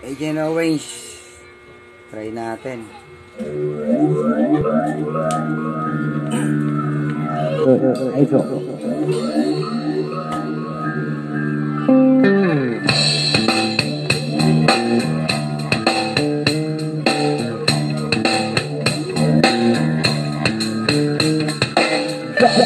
Agent Owens. Try natin. Ay, so.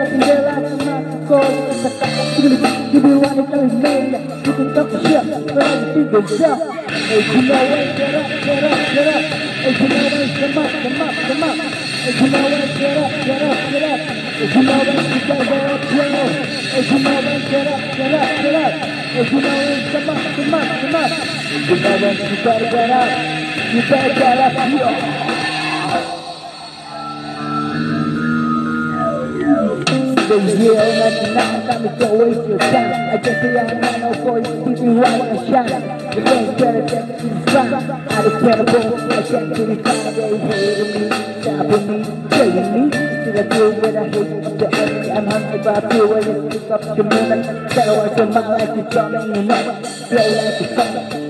At the You be running through his name. You can talk shit. But I think yourself. Hey, you know what? Get up, get up, get up. Hey, you know what? Come up, come up, come up. Hey, you know what? Get up, get up, get up. Hey, you know what? You gotta get up, yo. Hey, you know what? Get up, get up, get up. Hey, you know what? Come up, come up, come up. You know what? You gotta get up. You better get up, yo. Those years like now, got me don't waste your time. I just say I'm not no voice, keep me right and shine. The things better get to the front. I just can't I can't the time. They hating me, stopping me, playing me. Did I do what I hate up the end? I'm hungry, but I feel when you pick up your minute. Better watch your mouth like drumming, you know. Play like a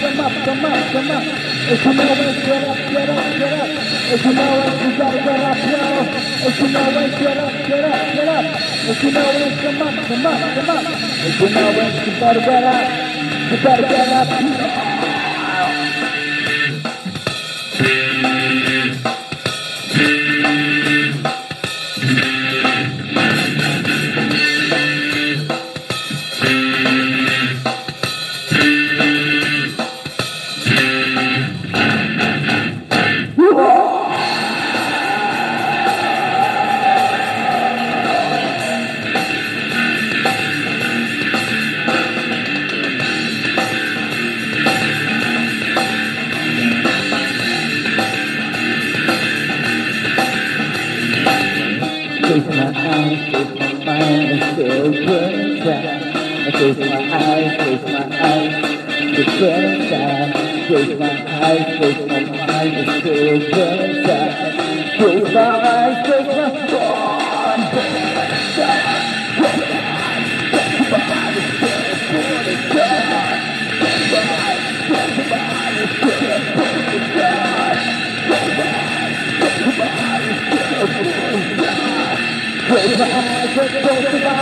come up, come up, come up. If you know what, get up, get up, get up. If you know what, you gotta get up, yo. If you know what, get up, get up, get up. If you know what, come up, come up, come up. If you know what, you gotta get up. You gotta get up, yo. And still burn. I close my eyes, close my eyes, still burn inside. Close my eyes, close my and still burn inside. Close my eyes, close my eyes, close my mind, and